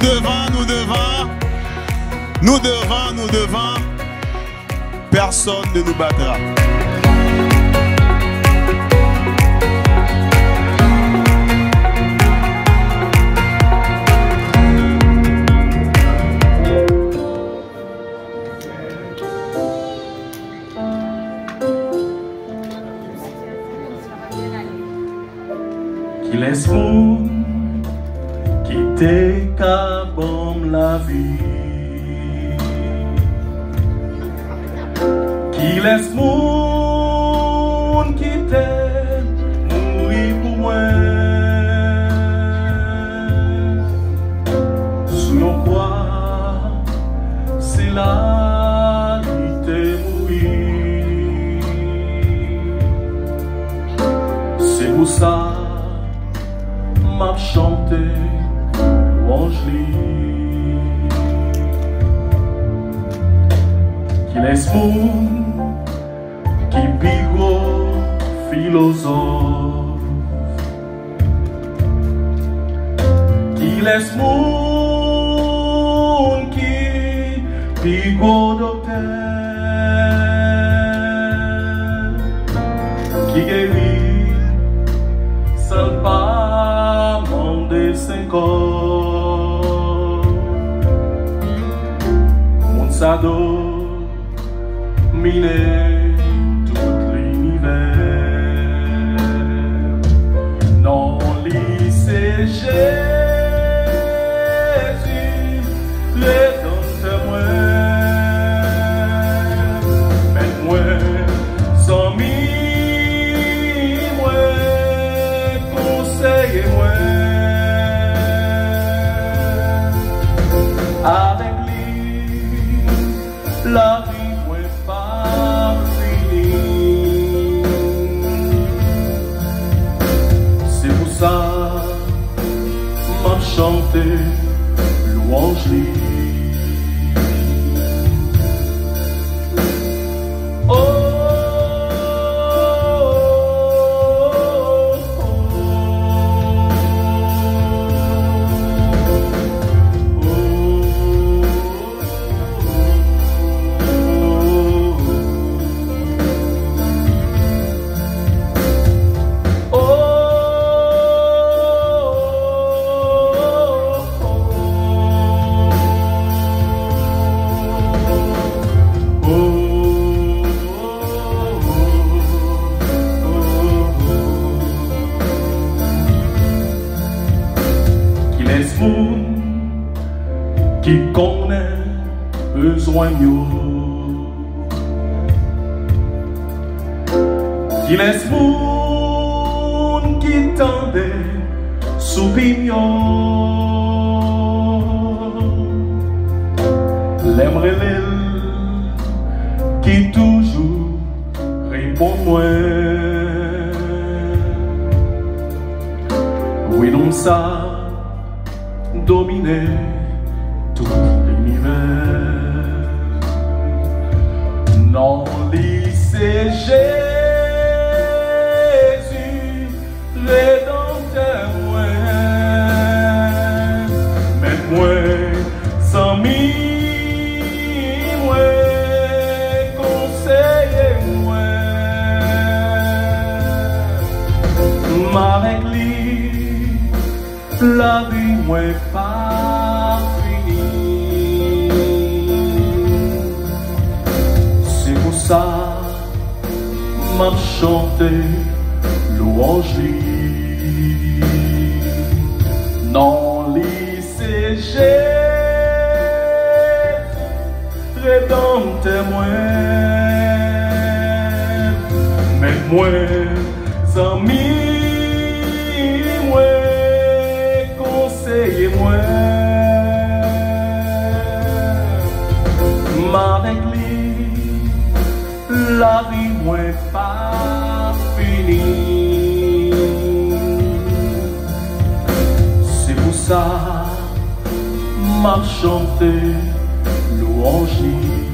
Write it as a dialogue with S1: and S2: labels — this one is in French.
S1: Nous devant, nous devant, nous devant, nous devant, personne ne nous battra.
S2: Moun quitter bon la vie Qui laisse moun quitter mourir pour moi Sous nos quoi c'est la vie mourir C'est pour ça chanté louange mon sleep Qu'il es un ki filosof Qu'il mon sado miné tout l'univers. Non lycée Jésus le don témoin Mets-moi sans mi moi conseillez-moi la vie Qui connaît besoin yo Qui laisse moun qui soupignon L'aimerait l'elle qui toujours répond moi Oui non ça dominer tout l'univers. Non, lycée Jésus, rédempteur moi, mais moi, sans avec lui la vie moins pas ça m'a chanté louange. Non, lycée rédempteur moi, mais moi, moins pas finie. C'est pour ça m'a chanté louange.